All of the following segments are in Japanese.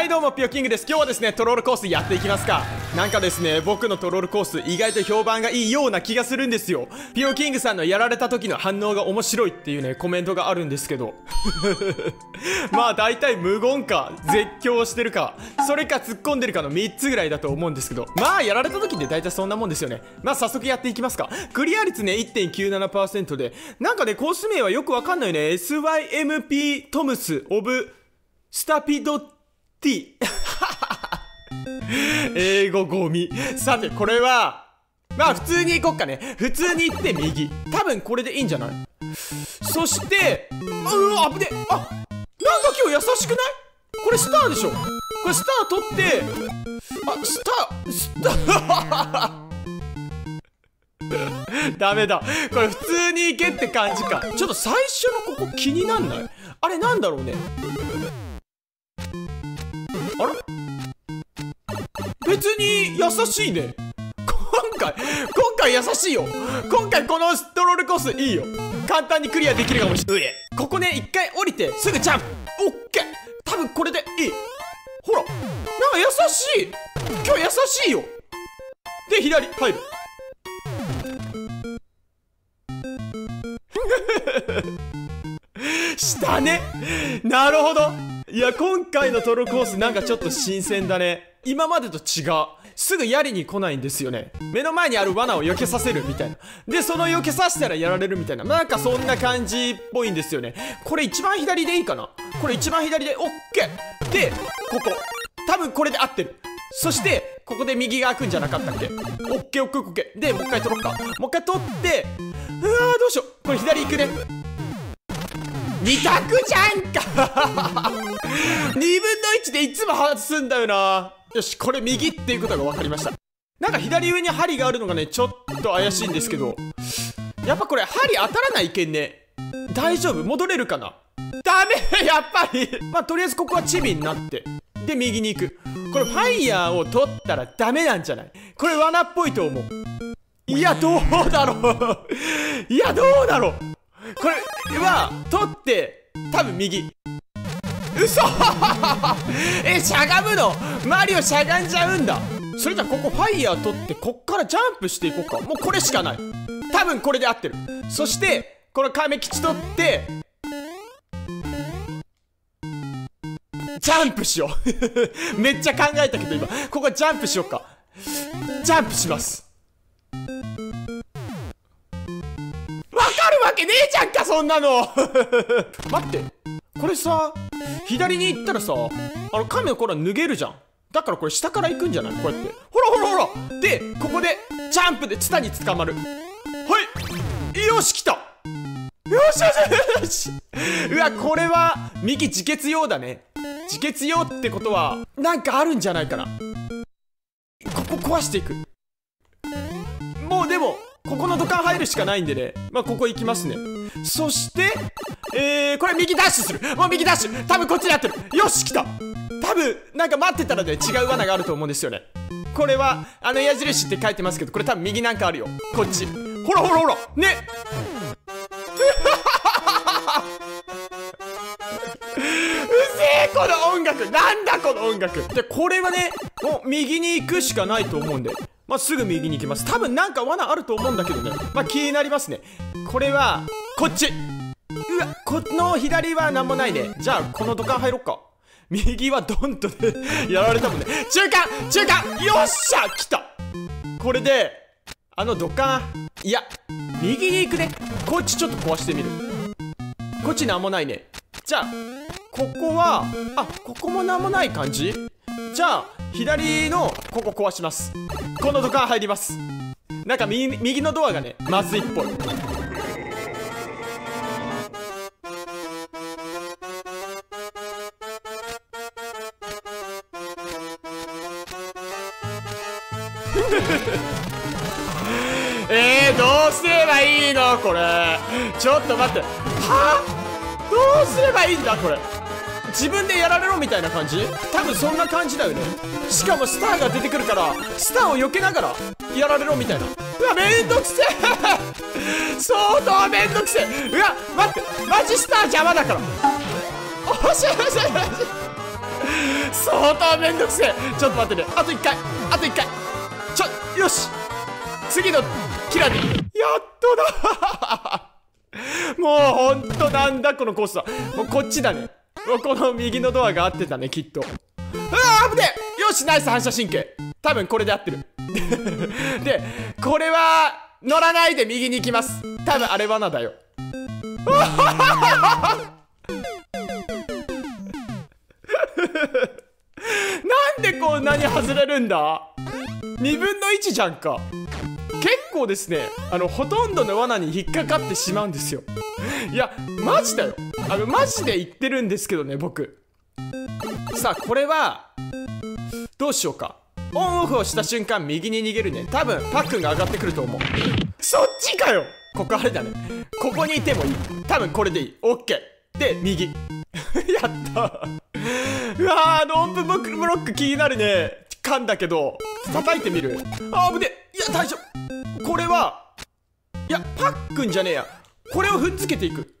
はいどうもピオキングです。今日はですねトロールコースやっていきますか。なんかですね僕のトロールコース意外と評判がいいような気がするんですよ。ピオキングさんのやられた時の反応が面白いっていうねコメントがあるんですけど。まあ大体無言か絶叫してるかそれか突っ込んでるかの3つぐらいだと思うんですけど。まあやられた時って大体そんなもんですよね。まあ早速やっていきますか。クリア率ね1.97%でなんかねコース名はよくわかんないね。SYMP トムスオブスタピドッ T 英語ゴミ。さてこれはまあ普通に行こっかね。普通に行って右。多分これでいいんじゃない？そしてうわ危ねあなんか今日優しくない？これスターでしょ？これスター取って。あスタースター。ダメだ。これ普通に行けって感じか。ちょっと最初のここ気になんない？あれなんだろうね？別に優しいね。今回今回優しいよ。今回このストロールコースいいよ。簡単にクリアできるかもしれない。ここね一回降りてすぐジャンプ。オッケー。多分これでいい。ほらなんか優しい。今日優しいよ。で左入る。したね。なるほど。いや今回のトロコースなんかちょっと新鮮だね今までと違う。すぐやりに来ないんですよね。目の前にある罠を避けさせるみたいな。でその避けさせたらやられるみたいな。なんかそんな感じっぽいんですよね。これ一番左でいいかな？これ一番左でオッケー。でここ。多分これで合ってる。そしてここで右が開くんじゃなかったっけ？オッケーオッケーオッケー。でもう一回取ろっか。もう一回取って。うわーどうしよう。これ左行くね。二択じゃんか。2分の1でいつも外すんだよな。よしこれ右っていうことが分かりました。なんか左上に針があるのがねちょっと怪しいんですけど。やっぱこれ針当たらないけんね大丈夫？戻れるかな？ダメ！やっぱり！まあとりあえずここはチビになって。で右に行く。これファイヤーを取ったらダメなんじゃない？これ罠っぽいと思う。いやどうだろう？いやどうだろう？これは取って多分右。嘘。えしゃがむの？マリオしゃがんじゃうんだ。それじゃここファイヤー取ってこっからジャンプしていこうか。もうこれしかない。多分これで合ってる。そしてこの亀吉取ってジャンプしよう。めっちゃ考えたけど今。ここジャンプしようか。ジャンプします。わかるわけねえじゃんかそんなの。待って。これさ左に行ったらさあの亀のこれ脱げるじゃん。だからこれ下から行くんじゃない？こうやって。ほらほらほら。でここでジャンプでツタに捕まる。はい。よし来た。よしよしよし。うわこれは右自決用だね。自決用ってことはなんかあるんじゃないかな。ここ壊していく。もうでもここの土管入るしかないんでね。まあここ行きますね。そしてえー、これ右ダッシュする。もう右ダッシュ。多分こっちになってる。よし来た。多分なんか待ってたらね違う罠があると思うんですよね。これはあの矢印って書いてますけどこれ多分右なんかあるよ。こっち。ほらほらほら。ね。うぜえこの音楽。なんだこの音楽。でこれはねもう右に行くしかないと思うんで。まあ、すぐ右に行きます。多分なんか罠あると思うんだけどね。まあ気になりますね。これはこっち。うわこの左は何もないね。じゃあこの土管入ろっか。右はドンとね やられたもんね。中間中間よっしゃ来た。これであの土管いや右に行くね。こっちちょっと壊してみる。こっち何もないね。じゃあここはあここも何もない感じ？じゃあ左のここ壊します。この土管入ります。なんか右のドアがねまずいっぽいいいのこれ。ちょっと待って。は？どうすればいいんだこれ。自分でやられろみたいな感じ？多分そんな感じだよね。しかもスターが出てくるからスターを避けながらやられろみたいな。うわめんどくせえ。相当めんどくせえ。うわ待ってマジスター邪魔だから。おしよしよしよし相当めんどくせえ。ちょっと待ってね。あと1回。あと1回。ちょよし。次のキラでやっとだ。もうほんとなんだこのコースは。もうこっちだね。この右のドアが合ってたねきっと。うわー危ねえ。よしナイス反射神経。多分これで合ってる。でこれは乗らないで右に行きます。多分あれ罠だよ。なんでこんなに外れるんだ？2分の1じゃんか。結構ですねあのほとんどの罠に引っかかってしまうんですよ。いやマジだよ。あのマジで言ってるんですけどね僕。さあこれはどうしようか。オンオフをした瞬間右に逃げるね。多分パックンが上がってくると思う。そっちかよ。ここあれだね。ここにいてもいい。多分これでいい。オッケー。で右。やった。うわーロープブロック気になるね。噛んだけど。叩いてみる。あぶねいや大丈夫。これはいやパックンじゃねえや。これをふっつけていく。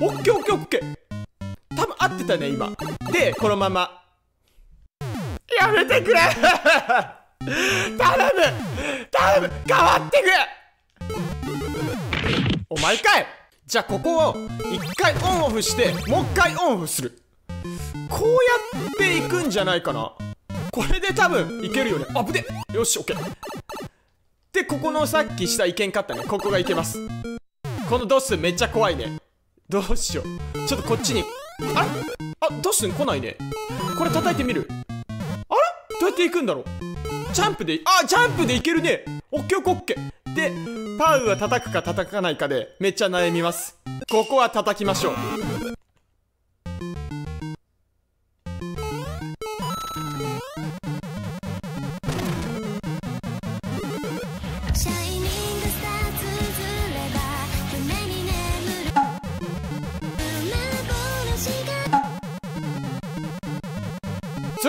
オッケーオッケーオッケー。多分合ってたね今。でこのまま。やめてくれ。頼む。頼む。変わってくれ。お前かい。じゃあここを一回オンオフしてもう一回オンオフする。こうやっていくんじゃないかな。これで多分いけるよね。あぶねよしオッケー。でここのさっき下いけんかったね。ここがいけます。このドッスンめっちゃ怖いね。どうしよう。ちょっとこっちに。あれ？あドッスン来ないね。これ叩いてみる？あれ？どうやって行くんだろう。ジャンプであジャンプでいけるね。オッケーオッケーオッケー。でパウは叩くか叩かないかでめっちゃ悩みます。ここは叩きましょう。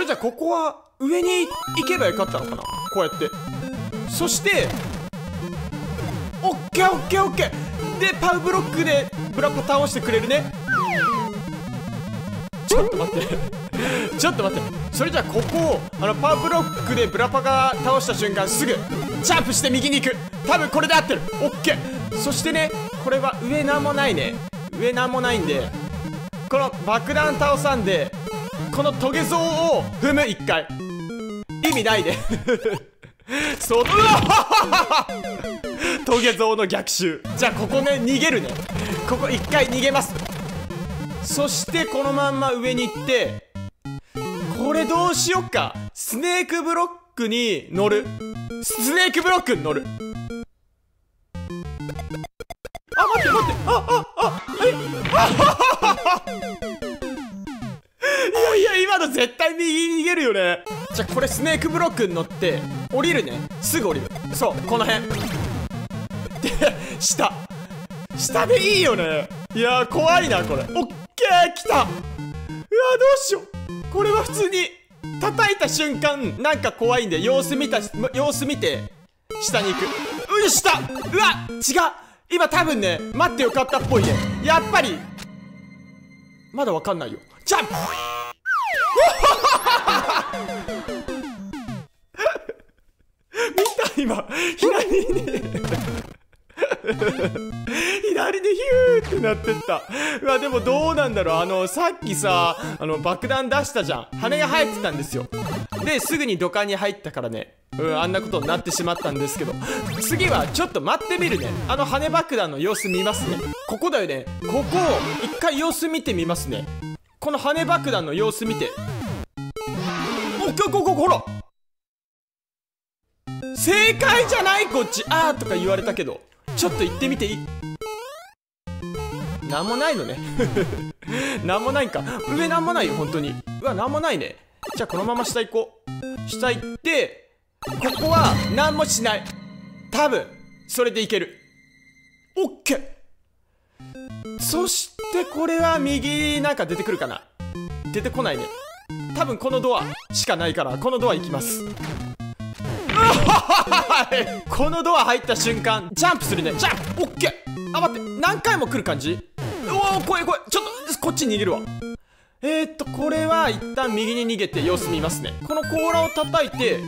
じゃあここは上に行けばよかったのかな？こうやって。そしてオッケーオッケーオッケー。でパウブロックでブラポ倒してくれるね。ちょっと待って。ちょっと待って。それじゃあここをあのパウブロックでブラパが倒した瞬間すぐジャンプして右に行く。多分これで合ってる。オッケー。そしてねこれは上なんもないね。上なんもないんでこの爆弾倒さんでこのトゲ像を踏む一回。意味ないでそううわトゲ像の逆襲。じゃあここね逃げるね。ここ一回逃げます。そしてこのまんま上に行ってこれどうしよっか。スネークブロックに乗る。スネークブロックに乗る。あ待って待って。あああえいやいや今の絶対右に逃げるよね。じゃこれスネークブロックに乗って降りるね。すぐ降りる。そうこの辺。で下。下でいいよね。いや怖いなこれ。オッケー来た。うわどうしよう。これは普通に叩いた瞬間なんか怖いんで様子見た様子見て下に行く。うよ下。うわ違う。今多分ね待ってよかったっぽいね。やっぱりまだわかんないよ。ジャンプ！見た今左に。左でヒューってなってった。うわでもどうなんだろう。あのさっきさあの爆弾出したじゃん。羽が生えてたんですよ。ですぐに土管に入ったからね。うんあんなことになってしまったんですけど。次はちょっと待ってみるね。あの羽爆弾の様子見ますね。ここだよね。ここを一回様子見てみますね。この羽爆弾の様子見て。おこここほら。正解じゃないこっち。あーとか言われたけど。ちょっと行ってみていい？なんもないのね。なんもないんか。上なんもないよ本当に。うわなんもないね。じゃあこのまま下行こう。下行ってここは何もしない。多分それでいける。オッケー。そしてこれは右なんか出てくるかな？出てこないね。多分このドアしかないからこのドア行きます。このドア入った瞬間ジャンプするね。ジャンプ！オッケー！あ待って。何回も来る感じ？おお怖い怖い。ちょっとこっちに逃げるわ。えー、っとこれは一旦右に逃げて様子見ますね。この甲羅を叩いて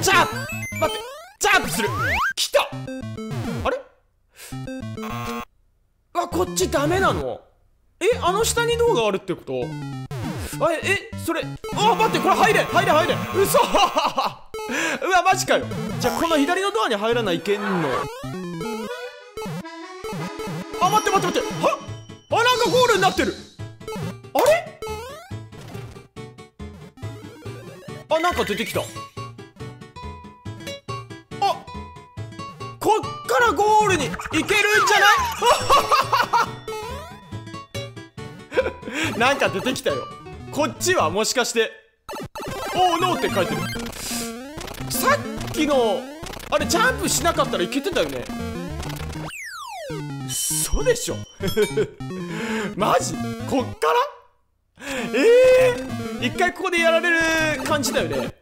ジャンプ！待って。ジャンプする。来た！あれ？こっちダメなの？えあの下に動画あるってこと？あええそれあ待ってこれ入れ入れ入れ。嘘！うわマジかよ。じゃあこの左のドアに入らないけんの？あ待って待って待って。は？あなんかゴールになってる。あれ？あなんか出てきた。あこっからゴールに行けるんじゃない？なんか出てきたよ。こっちはもしかしておおノーって書いてる。さっきのあれジャンプしなかったらいけてたよね。嘘でしょ。マジ？こっから？ええー、一回ここでやられる感じだよね。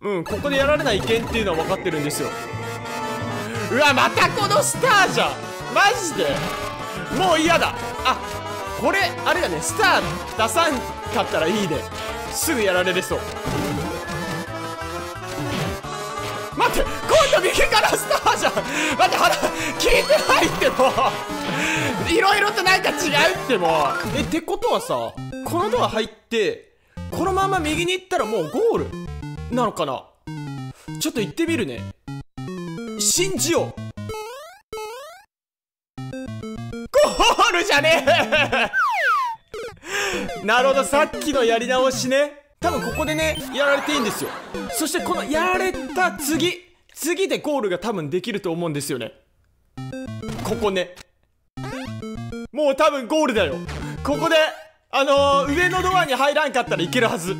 うんここでやられないけんっていうのは分かってるんですよ。うわまたこのスターじゃん。マジで。もう嫌だ。あこれあれだね。スター出さんかったらいいねすぐやられれそう。待って今度右からスターじゃん。待って腹聞いてないっても。ういろいろとなんか違うっても。うえってことはさこのドア入ってこのまま右に行ったらもうゴールなのかな？ちょっと行ってみるね。信じよう。ルじゃねえ。なるほどさっきのやり直しね。多分ここでねやられていいんですよ。そしてこのやられた次次でゴールが多分できると思うんですよね。ここね。もう多分ゴールだよ。ここであのー、上のドアに入らんかったらいけるはず。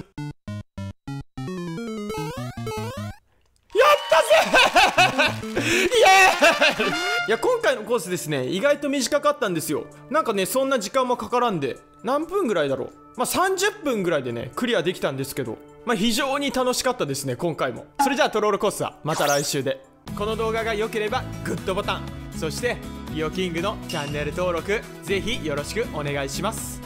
イエーイ！いや今回のコースですね意外と短かったんですよ。なんかねそんな時間もかからんで何分ぐらいだろう。まあ30分ぐらいでねクリアできたんですけどまあ非常に楽しかったですね今回も。それじゃあトロールコースはまた来週で。この動画が良ければグッドボタン。そしてリオキングのチャンネル登録ぜひよろしくお願いします。